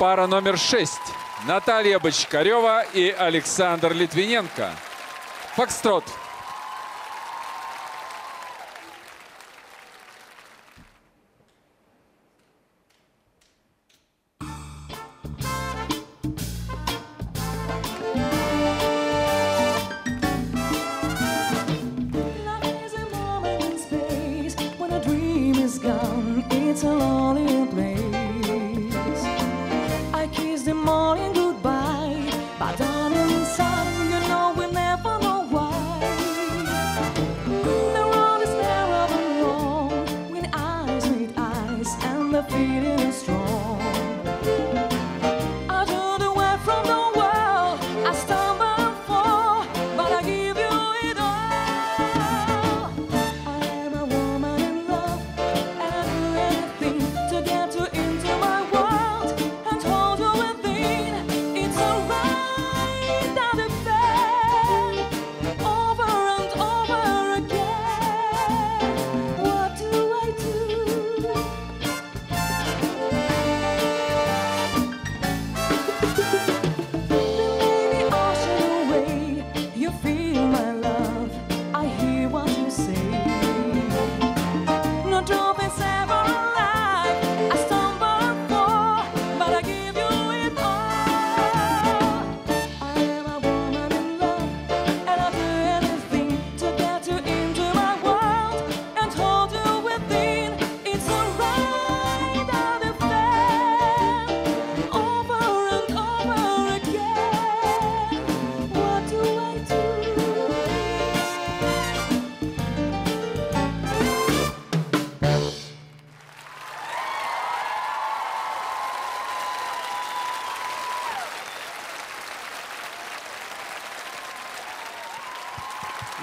пара номер 6. Наталья Бочкарева и Александр Литвиненко. Фокстрот. It's a lonely place the morning without a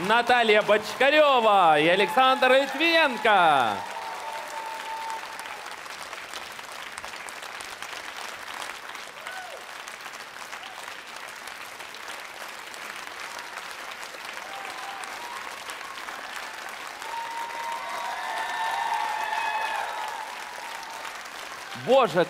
Наталья Бочкарева и Александр Литвиненко. Боже,